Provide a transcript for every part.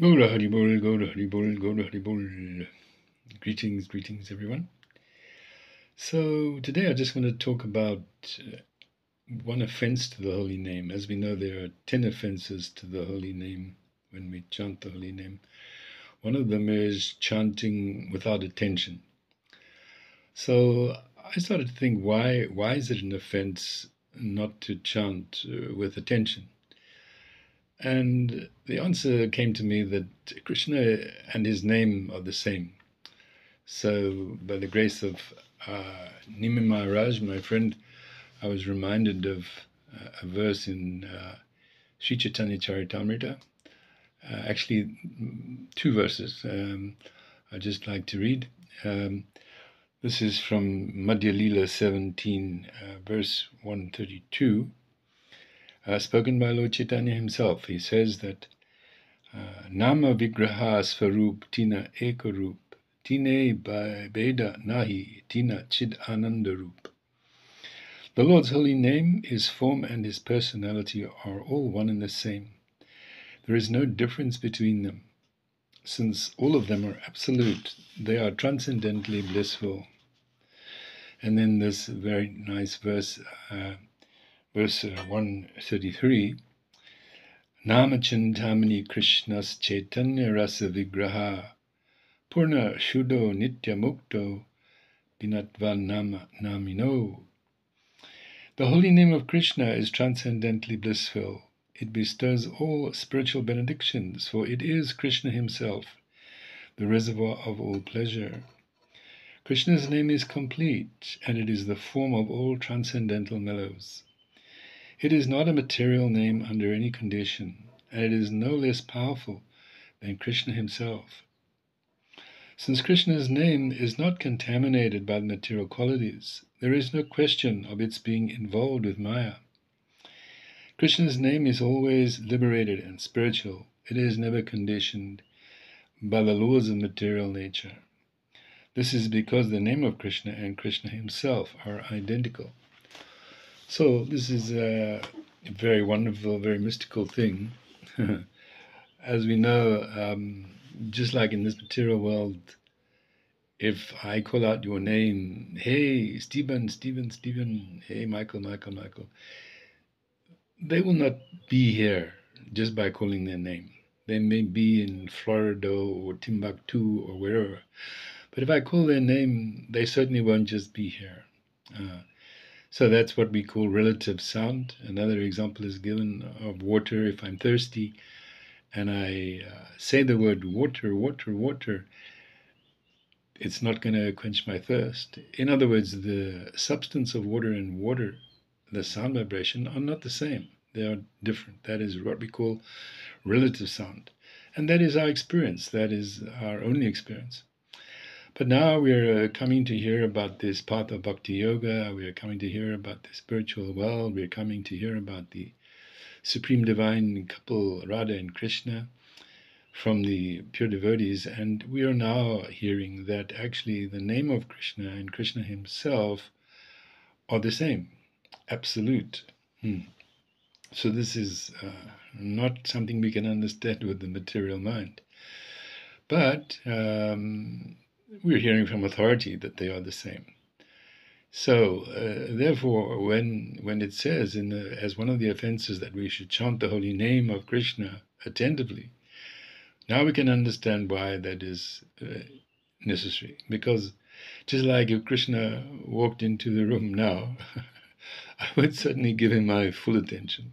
Gora Haribol, Gora Haribol, Gora Haribol. Greetings, greetings, everyone. So today I just want to talk about uh, one offense to the holy name. As we know, there are 10 offenses to the holy name when we chant the holy name. One of them is chanting without attention. So I started to think, why, why is it an offense not to chant uh, with attention? And the answer came to me that Krishna and his name are the same. So, by the grace of uh, Nimi Maharaj, my friend, I was reminded of uh, a verse in uh, Sri Chaitanya Charitamrita. Uh, actually, two verses um, I'd just like to read. Um, this is from Madhya Lila 17, uh, verse 132 uh, spoken by Lord Chaitanya himself. He says that uh, Nama Vigraha Svarup Tina Ekarup Tine Beda Nahi Tina Chid Anandarup. The Lord's holy name, His form, and His personality are all one and the same. There is no difference between them. Since all of them are absolute, they are transcendently blissful. And then this very nice verse, uh, verse uh, 133 Namachintamani Krishnas Chaitanya Rasa Vigraha Purna Shuddho Nitya Mukto Binatva Nama Namino. The holy name of Krishna is transcendently blissful. It bestows all spiritual benedictions, for it is Krishna himself, the reservoir of all pleasure. Krishna's name is complete, and it is the form of all transcendental mellows. It is not a material name under any condition, and it is no less powerful than Krishna himself. Since Krishna's name is not contaminated by the material qualities, there is no question of its being involved with Maya. Krishna's name is always liberated and spiritual. It is never conditioned by the laws of material nature. This is because the name of Krishna and Krishna himself are identical. So this is a very wonderful, very mystical thing. As we know, um, just like in this material world, if I call out your name, hey, Stephen, Stephen, Stephen, hey, Michael, Michael, Michael, they will not be here just by calling their name. They may be in Florida or Timbuktu or wherever. But if I call their name, they certainly won't just be here. Uh, so that's what we call relative sound. Another example is given of water. If I'm thirsty and I uh, say the word water, water, water, it's not going to quench my thirst. In other words, the substance of water and water, the sound vibration, are not the same. They are different. That is what we call relative sound. And that is our experience. That is our only experience. But now we're uh, coming to hear about this path of bhakti yoga. We are coming to hear about the spiritual world. We're coming to hear about the supreme divine couple, Radha and Krishna, from the pure devotees. And we are now hearing that actually the name of Krishna and Krishna himself are the same, absolute. Hmm. So this is uh, not something we can understand with the material mind. But um, we're hearing from authority that they are the same. So, uh, therefore, when when it says in the, as one of the offenses that we should chant the holy name of Krishna attentively, now we can understand why that is uh, necessary. Because just like if Krishna walked into the room now, I would certainly give him my full attention.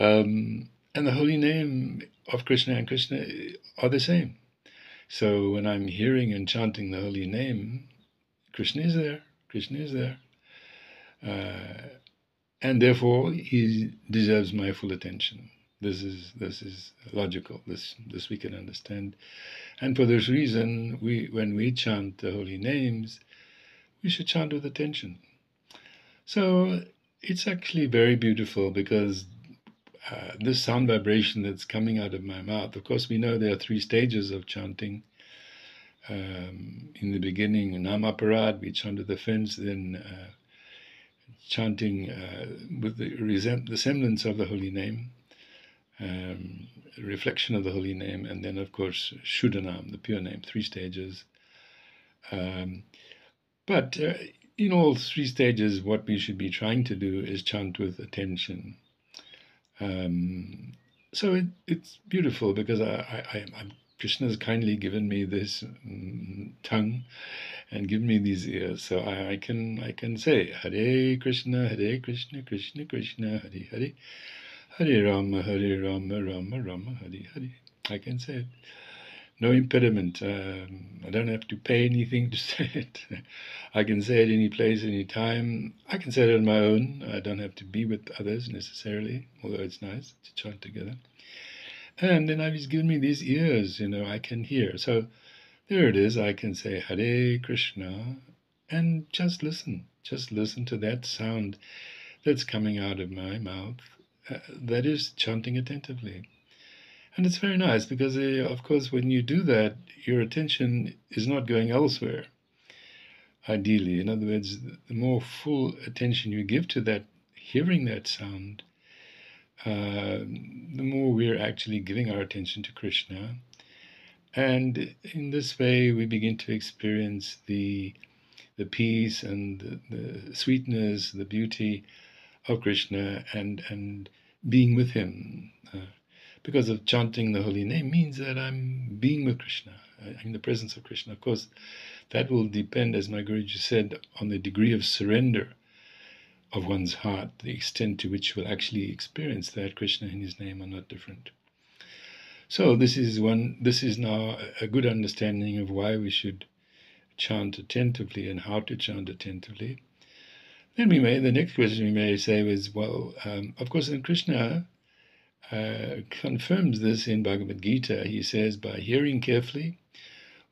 Um, and the holy name of Krishna and Krishna are the same. So when I'm hearing and chanting the holy name, Krishna is there. Krishna is there. Uh, and therefore, he deserves my full attention. This is this is logical. This this we can understand, and for this reason, we when we chant the holy names, we should chant with attention. So it's actually very beautiful because uh, this sound vibration that's coming out of my mouth. Of course, we know there are three stages of chanting. Um, in the beginning, Namaparad, we chanted the fence, then uh, chanting uh, with the, resem- the semblance of the holy name. Um, reflection of the holy name, and then, of course, Shuddhanam, the pure name, three stages. Um, but uh, in all three stages, what we should be trying to do is chant with attention. Um, so it, it's beautiful because I, I, I, Krishna has kindly given me this um, tongue and given me these ears, so I, I, can I can say Hare Krishna, Hare Krishna, Krishna Krishna, Hare Hare, Hare Rama, Hare Rama, Rama Rama, Hare Hare. I can say it no impediment. Um, I don't have to pay anything to say it. I can say it any place, any time. I can say it on my own. I don't have to be with others necessarily, although it's nice to chant together. And then I've given me these ears, you know, I can hear. So there it is. I can say Hare Krishna and just listen. Just listen to that sound that's coming out of my mouth. Uh, that is chanting attentively. And it's very nice because, uh, of course, when you do that, your attention is not going elsewhere. Ideally, in other words, the more full attention you give to that, hearing that sound, uh, the more we're actually giving our attention to Krishna. And in this way, we begin to experience the, the peace and the, the sweetness, the beauty of Krishna and, and being with Him. Uh, because of chanting the holy name means that I'm being with Krishna, I'm in the presence of Krishna. Of course, that will depend, as my Guruji said, on the degree of surrender of one's heart, the extent to which will actually experience that Krishna and his name are not different. So this is one this is now a good understanding of why we should chant attentively and how to chant attentively. Then we may the next question we may say is well, um, of course, in Krishna uh, confirms this in Bhagavad Gita. He says, By hearing carefully,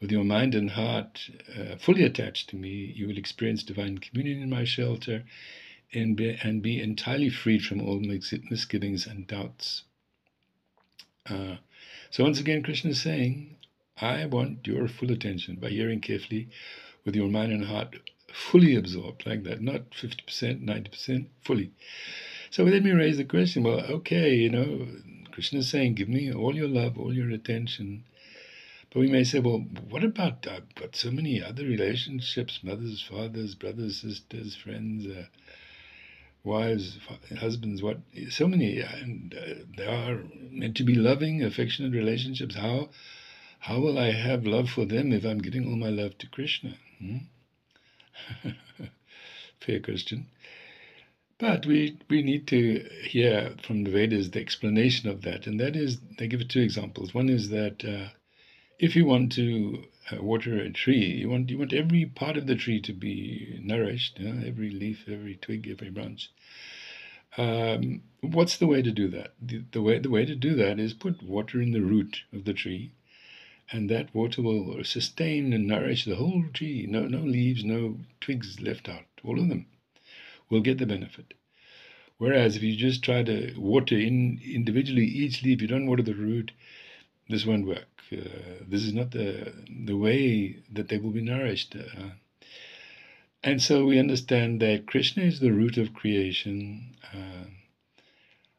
with your mind and heart uh, fully attached to me, you will experience divine communion in my shelter and be, and be entirely freed from all misgivings and doubts. Uh, so, once again, Krishna is saying, I want your full attention by hearing carefully with your mind and heart fully absorbed, like that, not 50%, 90%, fully. So let me raise the question well, okay, you know, Krishna is saying, give me all your love, all your attention. But we may say, well, what about, I've uh, got so many other relationships, mothers, fathers, brothers, sisters, friends, uh, wives, husbands, what, so many, and uh, they are meant to be loving, affectionate relationships. How, how will I have love for them if I'm giving all my love to Krishna? Hmm? Fair question. But we, we need to hear from the Vedas the explanation of that, and that is they give two examples. One is that uh, if you want to uh, water a tree, you want you want every part of the tree to be nourished, you know, every leaf, every twig, every branch. Um, what's the way to do that? The, the way the way to do that is put water in the root of the tree, and that water will sustain and nourish the whole tree. No no leaves, no twigs left out, all of them will get the benefit. Whereas if you just try to water in individually each leaf, you don't water the root, this won't work. Uh, this is not the the way that they will be nourished. Uh, and so we understand that Krishna is the root of creation. Uh,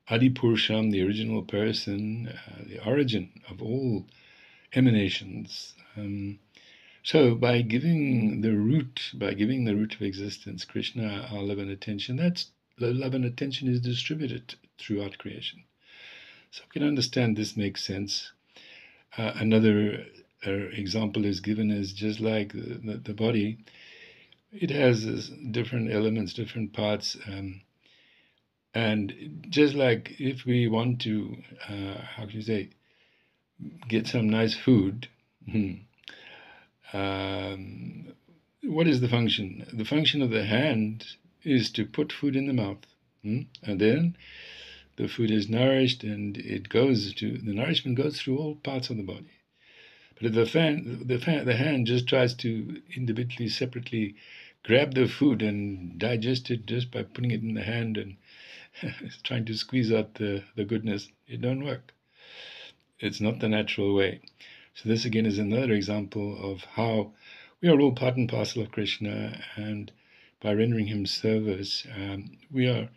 Adi Purusham, the original person, uh, the origin of all emanations. Um, so by giving the root, by giving the root of existence, Krishna, our love and attention, that's love and attention is distributed throughout creation. So we can understand this makes sense. Uh, another uh, example is given as just like the, the, the body, it has different elements, different parts. Um, and just like if we want to, uh, how can you say, get some nice food, hmm, um, what is the function? The function of the hand is to put food in the mouth, hmm? and then the food is nourished, and it goes to the nourishment goes through all parts of the body. But if the fan, the fan, the hand just tries to individually, separately grab the food and digest it just by putting it in the hand and trying to squeeze out the, the goodness, it don't work. It's not the natural way. So this again is another example of how we are all part and parcel of Krishna, and by rendering him service, um, we are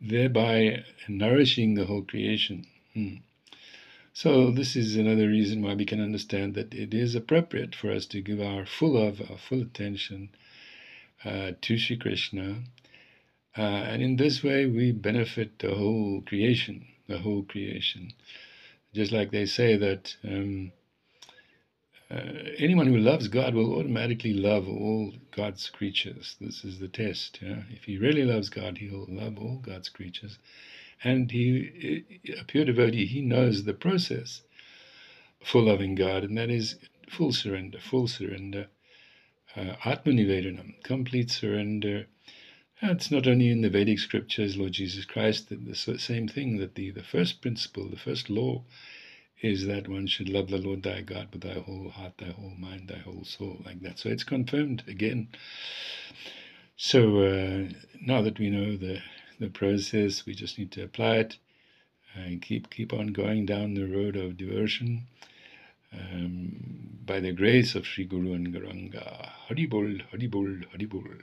thereby nourishing the whole creation. Hmm. So this is another reason why we can understand that it is appropriate for us to give our full love, our full attention uh, to Sri Krishna. Uh, and in this way, we benefit the whole creation, the whole creation. Just like they say that um, uh, anyone who loves God will automatically love all God's creatures. This is the test. Yeah? If he really loves God, he'll love all God's creatures. And he, a pure devotee, he knows the process for loving God, and that is full surrender, full surrender, uh, Atmanivedanam, complete surrender. It's not only in the Vedic scriptures, Lord Jesus Christ, the same thing that the, the first principle, the first law is that one should love the Lord thy God with thy whole heart, thy whole mind, thy whole soul, like that. So it's confirmed again. So uh, now that we know the the process, we just need to apply it and keep keep on going down the road of devotion. Um, by the grace of Sri Guru and Gauranga. Haribol, Haribol, Haribol.